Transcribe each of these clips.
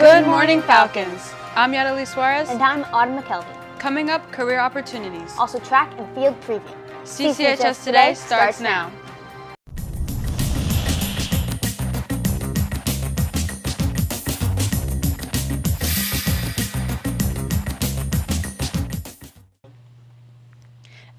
Good morning, Falcons. I'm Yadali Suarez. And I'm Autumn McKelvey. Coming up, career opportunities. Also, track and field preview. CCHS Today starts now.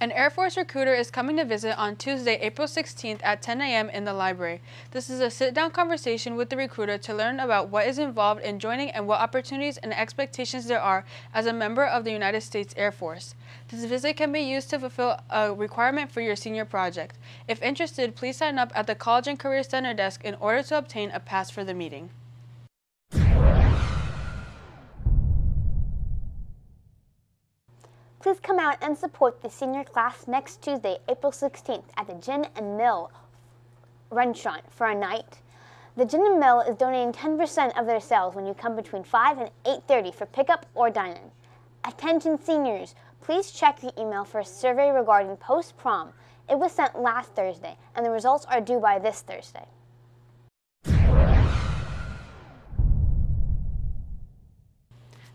An Air Force recruiter is coming to visit on Tuesday, April 16th at 10 a.m. in the library. This is a sit-down conversation with the recruiter to learn about what is involved in joining and what opportunities and expectations there are as a member of the United States Air Force. This visit can be used to fulfill a requirement for your senior project. If interested, please sign up at the College and Career Center desk in order to obtain a pass for the meeting. Please come out and support the senior class next Tuesday, April 16th at the Gin and Mill restaurant for a night. The Gin and Mill is donating 10% of their sales when you come between 5 and 8.30 for pickup or dine-in. Attention seniors, please check the email for a survey regarding post-prom. It was sent last Thursday, and the results are due by this Thursday.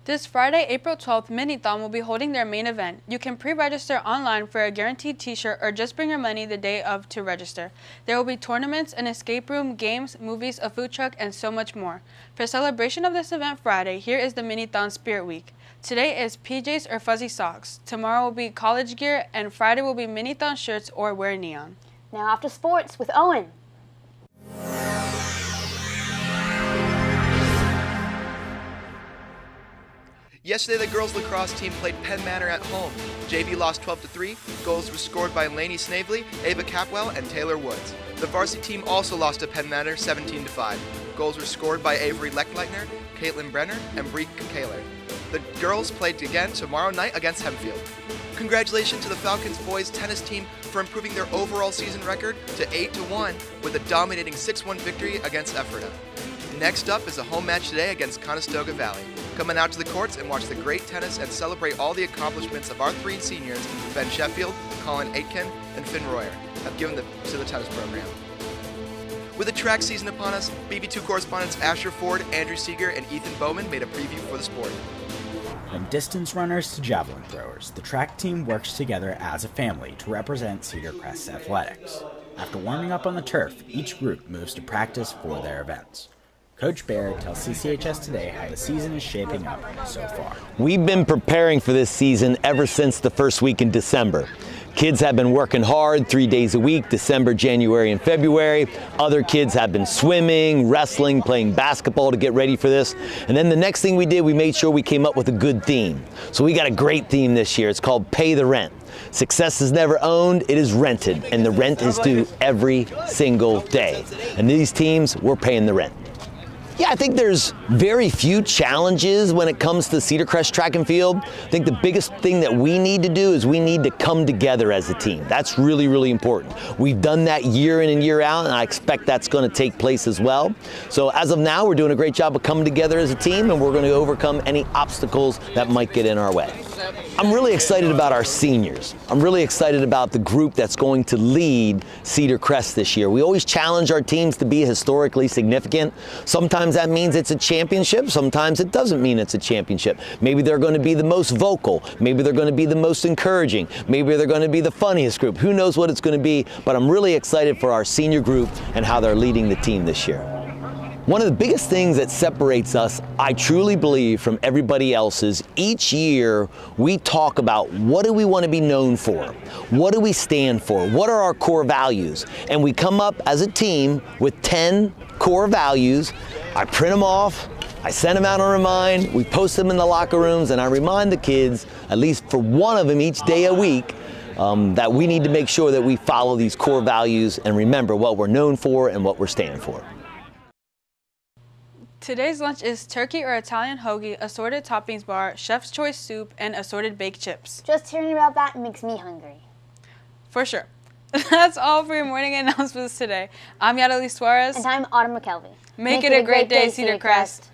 This Friday, April 12th, Minithon will be holding their main event. You can pre-register online for a guaranteed t-shirt or just bring your money the day of to register. There will be tournaments, an escape room, games, movies, a food truck, and so much more. For celebration of this event Friday, here is the Minithon Spirit Week. Today is PJs or fuzzy socks. Tomorrow will be college gear, and Friday will be Minithon shirts or wear neon. Now after sports with Owen. Yesterday, the girls lacrosse team played Penn Manor at home. JV lost 12 to 3. Goals were scored by Lainey Snavely, Ava Capwell, and Taylor Woods. The varsity team also lost to Penn Manor 17 to 5. Goals were scored by Avery Leckleitner, Caitlin Brenner, and Bree Kaler. The girls played again tomorrow night against Hempfield. Congratulations to the Falcons boys tennis team for improving their overall season record to 8 to 1 with a dominating 6-1 victory against Ephrata. Next up is a home match today against Conestoga Valley. Coming out to the courts and watch the great tennis and celebrate all the accomplishments of our three seniors, Ben Sheffield, Colin Aitken, and Finn Royer, have given the, to the tennis program. With the track season upon us, BB2 correspondents Asher Ford, Andrew Seeger, and Ethan Bowman made a preview for the sport. From distance runners to javelin throwers, the track team works together as a family to represent Cedar Crest athletics. After warming up on the turf, each group moves to practice for their events. Coach Baird tells CCHS Today how the season is shaping up so far. We've been preparing for this season ever since the first week in December. Kids have been working hard three days a week, December, January, and February. Other kids have been swimming, wrestling, playing basketball to get ready for this. And then the next thing we did, we made sure we came up with a good theme. So we got a great theme this year. It's called Pay the Rent. Success is never owned, it is rented, and the rent is due every single day. And these teams, we're paying the rent. Yeah, I think there's very few challenges when it comes to Cedar Crest track and field. I think the biggest thing that we need to do is we need to come together as a team. That's really, really important. We've done that year in and year out, and I expect that's going to take place as well. So as of now, we're doing a great job of coming together as a team, and we're going to overcome any obstacles that might get in our way. I'm really excited about our seniors. I'm really excited about the group that's going to lead Cedar Crest this year. We always challenge our teams to be historically significant. Sometimes that means it's a championship, sometimes it doesn't mean it's a championship. Maybe they're going to be the most vocal, maybe they're going to be the most encouraging, maybe they're going to be the funniest group. Who knows what it's going to be, but I'm really excited for our senior group and how they're leading the team this year. One of the biggest things that separates us, I truly believe, from everybody else is each year we talk about what do we want to be known for? What do we stand for? What are our core values? And we come up as a team with 10 core values. I print them off, I send them out on Remind, we post them in the locker rooms, and I remind the kids, at least for one of them each day a week, um, that we need to make sure that we follow these core values and remember what we're known for and what we're standing for. Today's lunch is turkey or Italian hoagie, assorted toppings bar, chef's choice soup, and assorted baked chips. Just hearing about that makes me hungry. For sure. That's all for your morning announcements today. I'm Yadali Suarez. And I'm Autumn McKelvey. Make, Make it, it, a great, great day, Cedar Crest. Crest.